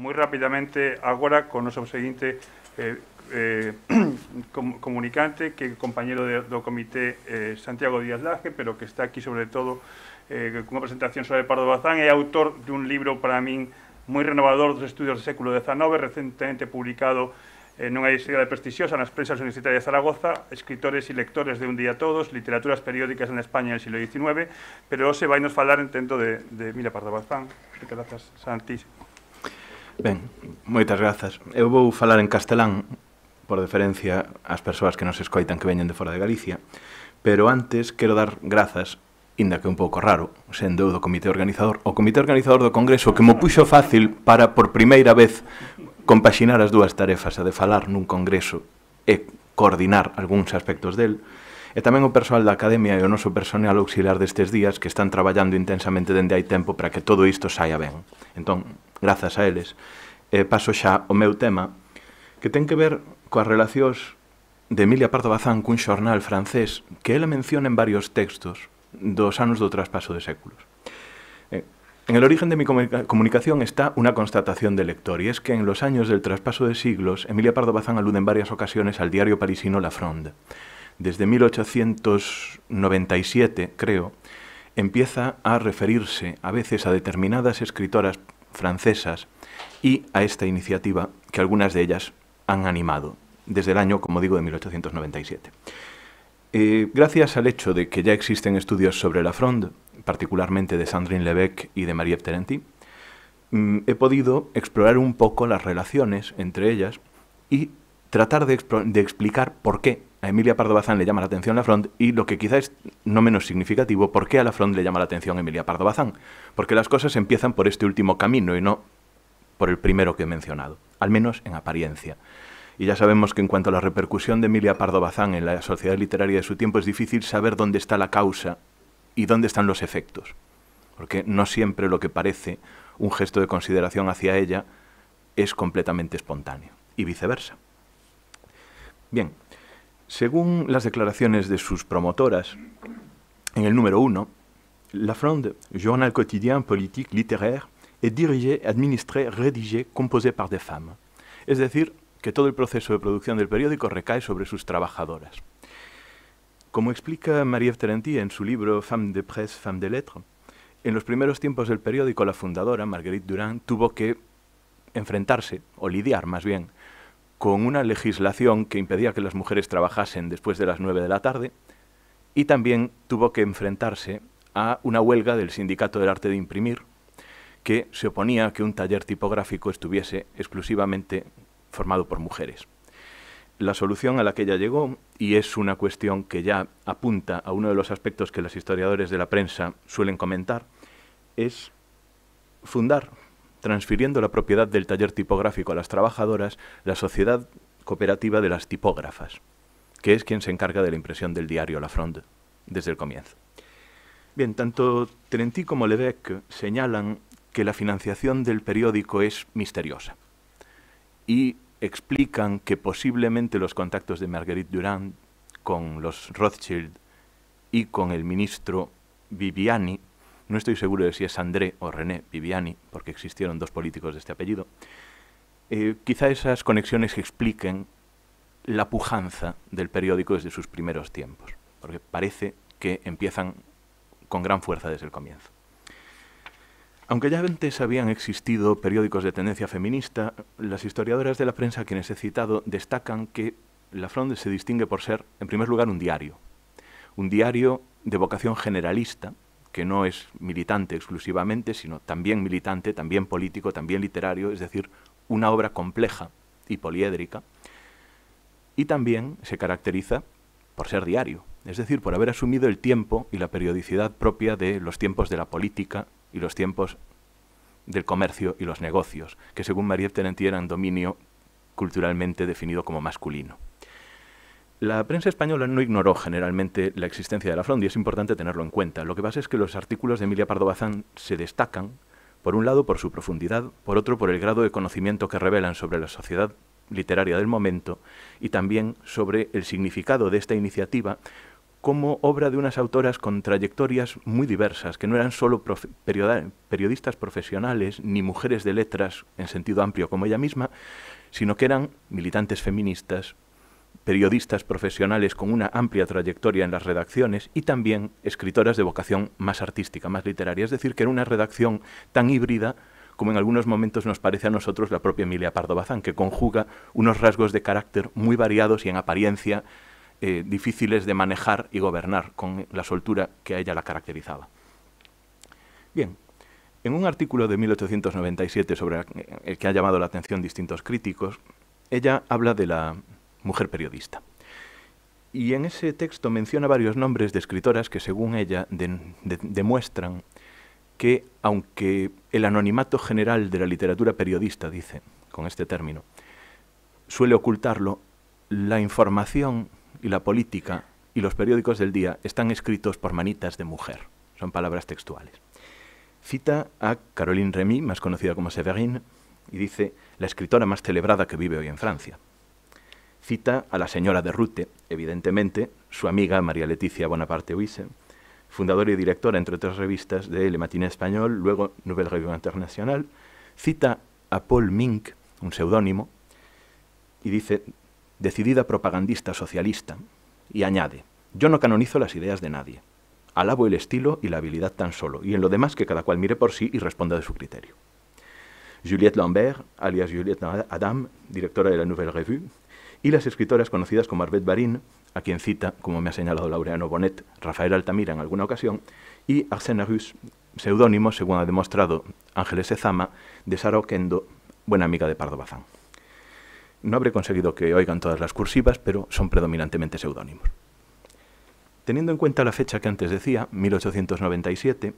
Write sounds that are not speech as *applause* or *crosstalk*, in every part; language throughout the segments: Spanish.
Moi rapidamente agora con o noso seguinte eh, eh, *clears throat* com, comunicante que é compañero de, do comité eh, Santiago Díaz Laje, pero que está aquí sobre todo eh, cunha presentación sobre Pardo Bazán, é autor dun libro para min moi renovador dos estudios do século XIX, recentemente publicado eh, nunha editorial prestixiosa nas prensas universitarias de Zaragoza, escritores e lectores de un día todos, literaturas periódicas en España en el siglo XIX, pero hoxe vai nos falar entendo de, de Mira Pardo Bazán. Grazas, Santi. Ben, moitas grazas. Eu vou falar en castelán, por deferencia ás persoas que nos escoitan que veñen de fora de Galicia, pero antes quero dar grazas inda que un pouco raro, sendo eu do comité organizador, o comité organizador do Congreso que mo puxo fácil para, por primeira vez, compaxinar as dúas tarefas, a de falar nun Congreso e coordinar algúns aspectos del, e tamén o persoal da Academia e o noso personal auxiliar destes días que están traballando intensamente dende hai tempo para que todo isto saia ben. Entón, grazas a eles, eh, paso xa o meu tema, que ten que ver coas relacións de Emilia Pardo Bazán cun xornal francés que ela menciona en varios textos dos anos do traspaso de séculos. Eh, en el origen de mi comunicación está una constatación de lector, y es que en los años del traspaso de siglos, Emilia Pardo Bazán alude en varias ocasiones al diario parisino La Fronde. Desde 1897, creo, empieza a referirse a veces a determinadas escritoras francesas y a esta iniciativa que algunas de ellas han animado desde el año, como digo, de 1897. Eh, gracias al hecho de que ya existen estudios sobre la Fronde, particularmente de Sandrine Lebec y de Marie-Ève mm, he podido explorar un poco las relaciones entre ellas y tratar de, explicar por qué a Emilia Pardo Bazán le llama la atención la Fronde y lo que quizá es no menos significativo, por qué a la Fronde le llama la atención Emilia Pardo Bazán. Porque las cosas empiezan por este último camino y no por el primero que he mencionado, al menos en apariencia. Y ya sabemos que en cuanto a la repercusión de Emilia Pardo Bazán en la sociedad literaria de su tiempo es difícil saber dónde está la causa y dónde están los efectos, porque no siempre lo que parece un gesto de consideración hacia ella es completamente espontáneo, y viceversa. Bien, según las declaraciones de sus promotoras, en el número uno, La Fronde, journal quotidien politique littéraire, est dirigé, administré, rédigé, composé par des femmes. Es decir, que todo el proceso de producción del periódico recae sobre sus trabajadoras. Como explica Marie-Ève Terenti en su libro Femme de Presse, Femme de Lettres, en los primeros tiempos del periódico la fundadora, Marguerite Durand, tuvo que enfrentarse, o lidiar más bien, con una legislación que impedía que las mujeres trabajasen después de las nueve de la tarde y también tuvo que enfrentarse a una huelga del Sindicato del Arte de Imprimir que se oponía a que un taller tipográfico estuviese exclusivamente formado por mujeres. La solución a la que ella llegó, y es una cuestión que ya apunta a uno de los aspectos que los historiadores de la prensa suelen comentar, es fundar, transfiriendo la propiedad del taller tipográfico a las trabajadoras, la sociedad cooperativa de las tipógrafas, que es quien se encarga de la impresión del diario La Fronde desde el comienzo. Bien, tanto Terentí como Levesque señalan que la financiación del periódico es misteriosa y explican que posiblemente los contactos de Marguerite Durand con los Rothschild y con el ministro Viviani, no estoy seguro de si es André o René Viviani, porque existieron dos políticos de este apellido, eh, quizá esas conexiones expliquen la pujanza del periódico desde sus primeros tiempos, porque parece que empiezan con gran fuerza desde el comienzo. Aunque ya antes habían existido periódicos de tendencia feminista, las historiadoras de la prensa quienes he citado destacan que La Fronde se distingue por ser, en primer lugar, un diario. Un diario de vocación generalista, que no es militante exclusivamente, sino también militante, también político, también literario, es decir, una obra compleja y poliédrica, y también se caracteriza por ser diario, es decir, por haber asumido el tiempo y la periodicidad propia de los tiempos de la política y los tiempos del comercio y los negocios, que según María Tenenti eran dominio culturalmente definido como masculino. La prensa española no ignoró generalmente la existencia de la Fronde y es importante tenerlo en cuenta. Lo que pasa es que los artículos de Emilia Pardo Bazán se destacan, por un lado, por su profundidad, por otro, por el grado de conocimiento que revelan sobre la sociedad literaria del momento y también sobre el significado de esta iniciativa como obra de unas autoras con trayectorias muy diversas, que no eran solo periodistas profesionales ni mujeres de letras en sentido amplio como ella misma, sino que eran militantes feministas, periodistas profesionales con una amplia trayectoria en las redacciones y también escritoras de vocación más artística, más literaria. Es decir, que era una redacción tan híbrida como en algunos momentos nos parece a nosotros la propia Emilia Pardo Bazán, que conjuga unos rasgos de carácter muy variados y en apariencia eh, difíciles de manejar y gobernar con la soltura que a ella la caracterizaba. Bien, en un artículo de 1897 sobre el que ha llamado la atención distintos críticos, ella habla de la mujer periodista. Y en ese texto menciona varios nombres de escritoras que, según ella, demuestran que, aunque el anonimato general de la literatura periodista, dice, con este término, suele ocultarlo, la información y la política y los periódicos del día están escritos por manitas de mujer. Son palabras textuales. Cita a Caroline Remy, más conocida como Séverine, y dice, la escritora más celebrada que vive hoy en Francia. Cita a la señora de Rute, evidentemente, su amiga María Leticia Bonaparte Huisse, fundadora y directora, entre otras revistas, de Le Matin Español, luego Nouvelle Revue Internacional. Cita a Paul Mink, un seudónimo, y dice, decidida propagandista socialista, y añade, yo no canonizo las ideas de nadie. Alabo el estilo y la habilidad tan solo, y en lo demás que cada cual mire por sí y responda de su criterio. Juliette Lambert, alias Juliette Adam, directora de la Nouvelle Revue, y las escritoras conocidas como Arbet Barin, a quien cita, como me ha señalado Laureano Bonet, Rafael Altamira en alguna ocasión, y Arsène Arus, seudónimo, según ha demostrado Ángeles Ezama, de Sara Oquendo, buena amiga de Pardo Bazán. No habré conseguido que oigan todas las cursivas, pero son predominantemente seudónimos. Teniendo en cuenta la fecha que antes decía, 1897,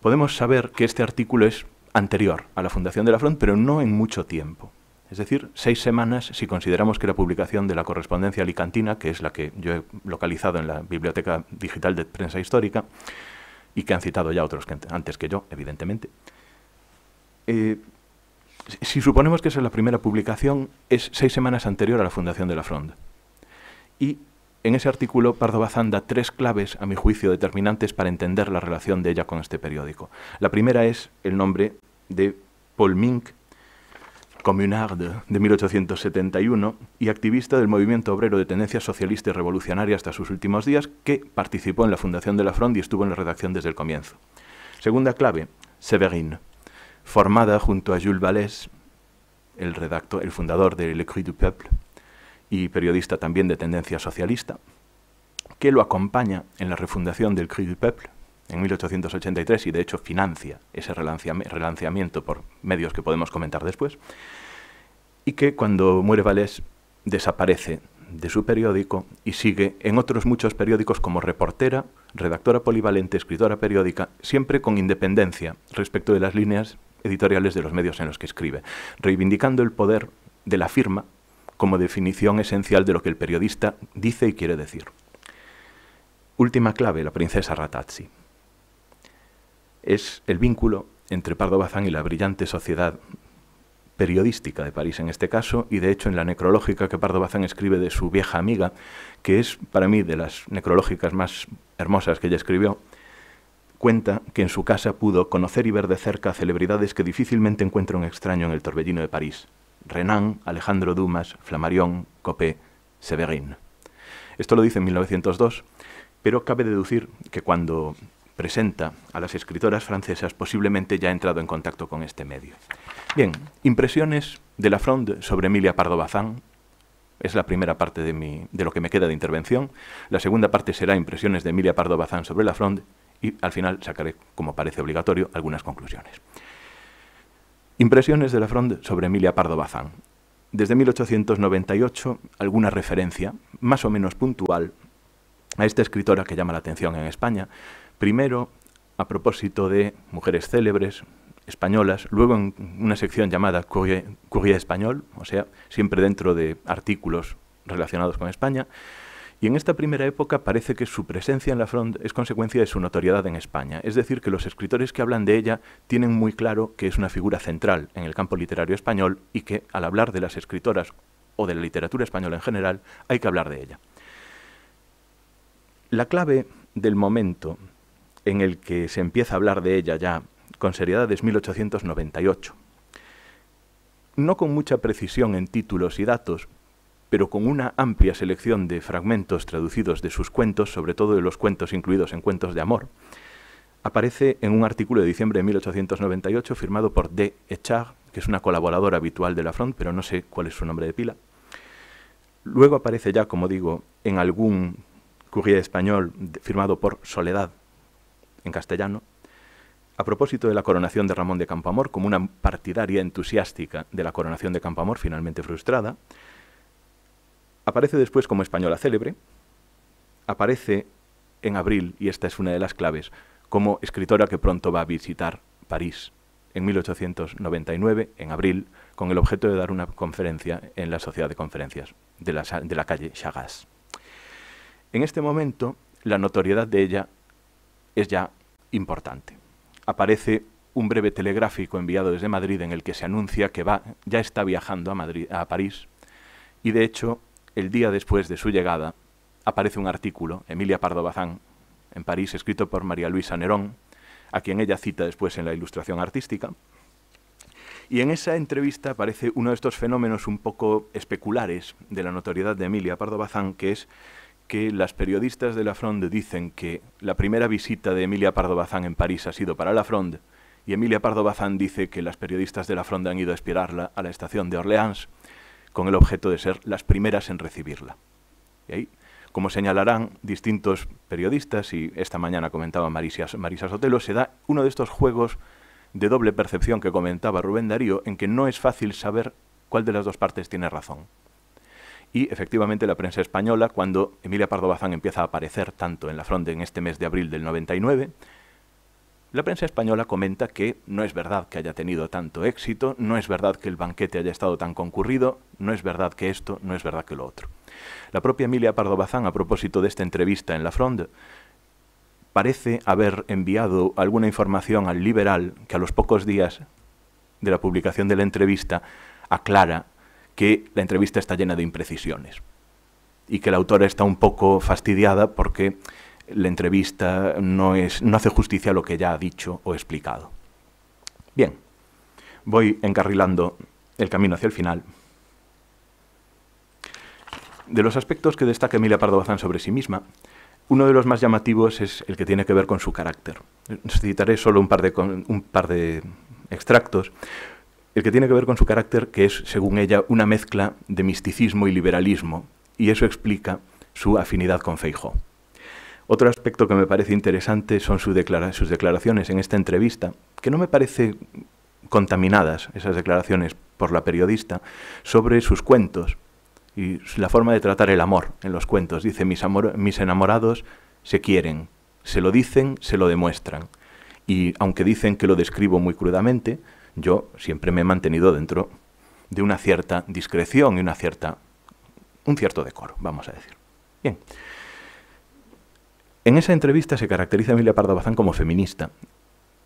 podemos saber que este artículo es anterior a la fundación de la Front, pero no en mucho tiempo. Es decir, seis semanas si consideramos que la publicación de la correspondencia alicantina, que es la que yo he localizado en la Biblioteca Digital de Prensa Histórica, y que han citado ya otros antes que yo, evidentemente, eh, si suponemos que esa es la primera publicación, es seis semanas anterior a la fundación de la Fronde. Y en ese artículo, Pardo Bazán da tres claves, a mi juicio, determinantes para entender la relación de ella con este periódico. La primera es el nombre de Paul Mink, communard de 1871 y activista del movimiento obrero de tendencia socialista y revolucionaria hasta sus últimos días, que participó en la fundación de la Fronde y estuvo en la redacción desde el comienzo. Segunda clave, Severine, formada junto a Jules Vallès, el, redactor, el fundador de Le Cri du Peuple y periodista también de tendencia socialista, que lo acompaña en la refundación del Cri du Peuple en 1883 y de hecho financia ese relanceamiento por medios que podemos comentar después, y que cuando muere Vallès desaparece de su periódico y sigue en otros muchos periódicos como reportera, redactora polivalente, escritora periódica, siempre con independencia respecto de las líneas editoriales de los medios en los que escribe, reivindicando el poder de la firma como definición esencial de lo que el periodista dice y quiere decir. Última clave, la princesa Ratazzi. Es el vínculo entre Pardo Bazán y la brillante sociedad periodística de París en este caso, y de hecho en la necrológica que Pardo Bazán escribe de su vieja amiga, que es para mí de las necrológicas más hermosas que ella escribió, cuenta que en su casa pudo conocer y ver de cerca celebridades que difícilmente encuentra un extraño en el torbellino de París. Renan, Alejandro Dumas, Flammarion, Copé, Severin. Esto lo dice en 1902, pero cabe deducir que cuando presenta a las escritoras francesas posiblemente ya ha entrado en contacto con este medio. Bien, impresiones de la Fronde sobre Emilia Pardo Bazán. Es la primera parte de, mi, de lo que me queda de intervención. La segunda parte será impresiones de Emilia Pardo Bazán sobre la Fronde y al final sacaré, como parece obligatorio, algunas conclusiones. Impresiones de la Fronde sobre Emilia Pardo Bazán. Desde 1898, alguna referencia, más o menos puntual, a esta escritora que llama la atención en España, primero a propósito de mujeres célebres españolas, luego en una sección llamada Courrier, Español, o sea, siempre dentro de artículos relacionados con España, y en esta primera época parece que su presencia en la front es consecuencia de su notoriedad en España, es decir, que los escritores que hablan de ella tienen muy claro que es una figura central en el campo literario español y que al hablar de las escritoras o de la literatura española en general hay que hablar de ella. La clave del momento en el que se empieza a hablar de ella ya con seriedad es 1898. No con mucha precisión en títulos y datos, pero con una amplia selección de fragmentos traducidos de sus cuentos, sobre todo de los cuentos incluidos en cuentos de amor, aparece en un artículo de diciembre de 1898 firmado por D. Echard, que es una colaboradora habitual de la Front, pero no sé cuál es su nombre de pila. Luego aparece ya, como digo, en algún courrier español firmado por Soledad, en castellano, a propósito de la coronación de Ramón de Campoamor, como una partidaria entusiástica de la coronación de Campoamor, finalmente frustrada, Aparece después como española célebre, aparece en abril, y esta es una de las claves, como escritora que pronto va a visitar París en 1899, en abril, con el objeto de dar una conferencia en la Sociedad de Conferencias de la, de la calle Chagas. En este momento, la notoriedad de ella es ya importante. Aparece un breve telegráfico enviado desde Madrid en el que se anuncia que va, ya está viajando a, Madrid, a París y de hecho el día después de su llegada, aparece un artículo, Emilia Pardo Bazán, en París, escrito por María Luisa Nerón, a quien ella cita después en la ilustración artística. Y en esa entrevista aparece uno de estos fenómenos un poco especulares de la notoriedad de Emilia Pardo Bazán, que es que las periodistas de la Fronde dicen que la primera visita de Emilia Pardo Bazán en París ha sido para la Fronde, y Emilia Pardo Bazán dice que las periodistas de la Fronde han ido a esperarla a la estación de Orleans, con el objeto de ser las primeras en recibirla. Y ahí, como señalarán distintos periodistas, y esta mañana comentaba Marisa, Marisa Sotelo, se da uno de estos juegos de doble percepción que comentaba Rubén Darío, en que no es fácil saber cuál de las dos partes tiene razón. Y efectivamente la prensa española, cuando Emilia Pardo Bazán empieza a aparecer tanto en la fronte en este mes de abril del 99, la prensa española comenta que no es verdad que haya tenido tanto éxito, no es verdad que el banquete haya estado tan concurrido, no es verdad que esto, no es verdad que lo otro. La propia Emilia Pardo Bazán, a propósito de esta entrevista en La Fronde, parece haber enviado alguna información al liberal que a los pocos días de la publicación de la entrevista aclara que la entrevista está llena de imprecisiones y que la autora está un poco fastidiada porque la entrevista no, es, no hace justicia a lo que ya ha dicho o explicado. Bien, voy encarrilando el camino hacia el final. De los aspectos que destaca Emilia Pardo Bazán sobre sí misma, uno de los más llamativos es el que tiene que ver con su carácter. Citaré solo un par de, un par de extractos. El que tiene que ver con su carácter, que es, según ella, una mezcla de misticismo y liberalismo, y eso explica su afinidad con Feijó. Otro aspecto que me parece interesante son sus declaraciones en esta entrevista, que no me parece contaminadas esas declaraciones por la periodista, sobre sus cuentos y la forma de tratar el amor en los cuentos. Dice, mis, mis enamorados se quieren, se lo dicen, se lo demuestran. Y aunque dicen que lo describo muy crudamente, yo siempre me he mantenido dentro de una cierta discreción y una cierta, un cierto decoro, vamos a decir. Bien. En esa entrevista se caracteriza a Emilia Pardo Bazán como feminista,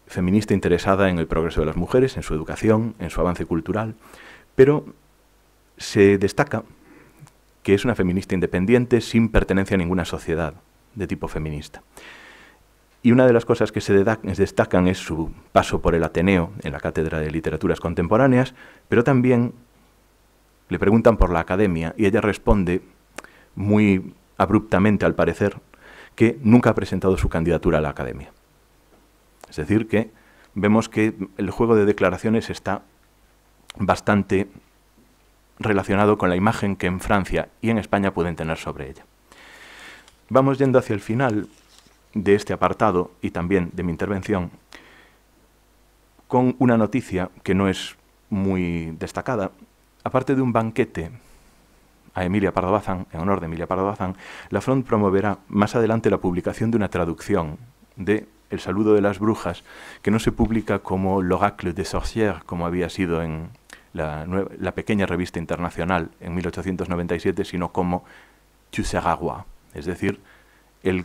feminista interesada en el progreso de las mujeres, en su educación, en su avance cultural, pero se destaca que es una feminista independiente sin pertenencia a ninguna sociedad de tipo feminista. Y una de las cosas que se destacan es su paso por el Ateneo en la Cátedra de Literaturas Contemporáneas, pero también le preguntan por la academia y ella responde muy abruptamente, al parecer, que nunca ha presentado su candidatura a la academia. Es decir, que vemos que el juego de declaraciones está bastante relacionado con la imagen que en Francia y en España pueden tener sobre ella. Vamos yendo hacia el final de este apartado y también de mi intervención con una noticia que no es muy destacada, aparte de un banquete a Emilia Pardo Bazán, en honor de Emilia Pardo Bazán, la Front promoverá más adelante la publicación de una traducción de El saludo de las brujas, que no se publica como L'Oracle des Sorcières, como había sido en la, pequeña revista internacional en 1897, sino como Tu es decir, el,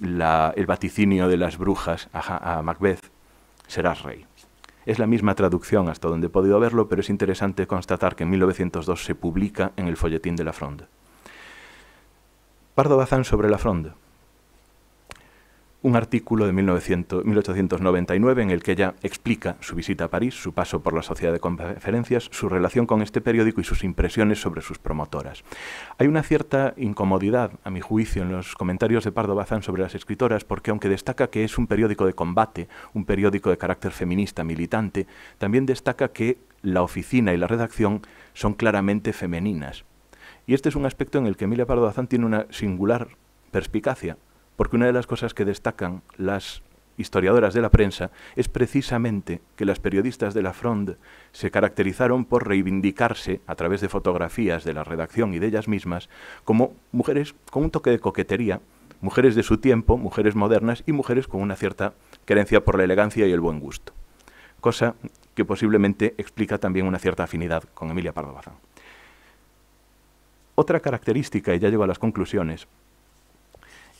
el vaticinio de las brujas a, Macbeth, serás rey. Es la misma traducción hasta donde he podido verlo, pero es interesante constatar que en 1902 se publica en el folletín de la Fronde. Pardo Bazán sobre la Fronde. Un artículo de 1899 en el que ella explica su visita a París, su paso por la Sociedad de Conferencias, su relación con este periódico y sus impresiones sobre sus promotoras. Hay una cierta incomodidad, a mi juicio, en los comentarios de Pardo Bazán sobre las escritoras, porque aunque destaca que es un periódico de combate, un periódico de carácter feminista, militante, también destaca que la oficina y la redacción son claramente femeninas. Y este es un aspecto en el que Emilia Pardo Bazán tiene una singular perspicacia, porque una de las cosas que destacan las historiadoras de la prensa es precisamente que las periodistas de la Fronde se caracterizaron por reivindicarse a través de fotografías de la redacción y de ellas mismas como mujeres con un toque de coquetería, mujeres de su tiempo, mujeres modernas y mujeres con una cierta querencia por la elegancia y el buen gusto. Cosa que posiblemente explica también una cierta afinidad con Emilia Pardo Bazán. Otra característica, y ya llego a las conclusiones,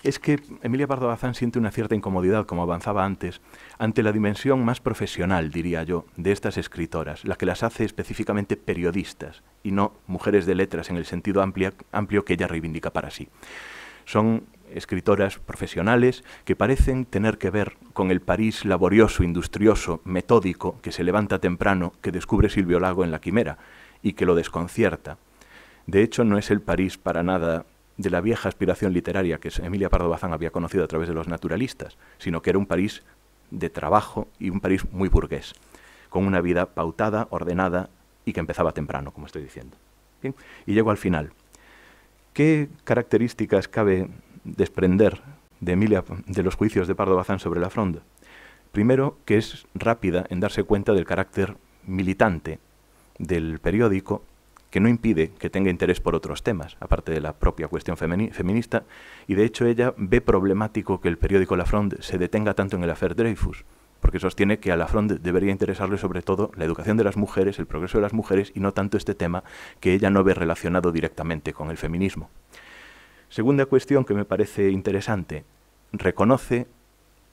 es que Emilia Pardo Bazán siente una cierta incomodidad, como avanzaba antes, ante la dimensión más profesional, diría yo, de estas escritoras, la que las hace específicamente periodistas y no mujeres de letras en el sentido amplio que ella reivindica para sí. Son escritoras profesionales que parecen tener que ver con el París laborioso, industrioso, metódico, que se levanta temprano, que descubre Silvio Lago en La Quimera y que lo desconcierta. De hecho, no es el París para nada de la vieja aspiración literaria que Emilia Pardo Bazán había conocido a través de los naturalistas, sino que era un París de trabajo y un París muy burgués, con una vida pautada, ordenada y que empezaba temprano, como estoy diciendo. y llego al final. ¿Qué características cabe desprender de Emilia de los juicios de Pardo Bazán sobre la fronda? Primero, que es rápida en darse cuenta del carácter militante del periódico que no impide que tenga interés por otros temas, aparte de la propia cuestión feminista, y de hecho ella ve problemático que el periódico La Fronde se detenga tanto en el affair Dreyfus, porque sostiene que a La Fronde debería interesarle sobre todo la educación de las mujeres, el progreso de las mujeres, y no tanto este tema que ella no ve relacionado directamente con el feminismo. Segunda cuestión que me parece interesante, reconoce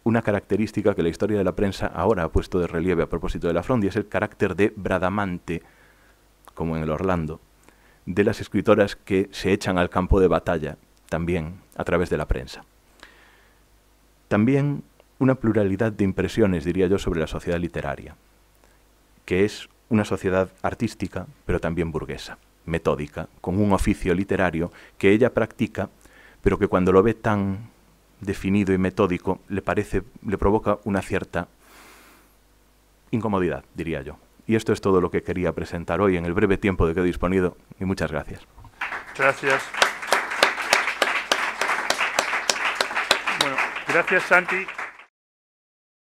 una característica que la historia de la prensa ahora ha puesto de relieve a propósito de la Fronde, y es el carácter de bradamante como en el Orlando, de las escritoras que se echan al campo de batalla también a través de la prensa. También una pluralidad de impresiones, diría yo, sobre la sociedad literaria, que es una sociedad artística, pero también burguesa, metódica, con un oficio literario que ella practica, pero que cuando lo ve tan definido y metódico le parece, le provoca una cierta incomodidad, diría yo. Y esto es todo lo que quería presentar hoy en el breve tiempo de que he disponido. Y muchas gracias. Gracias. Bueno, gracias Santi.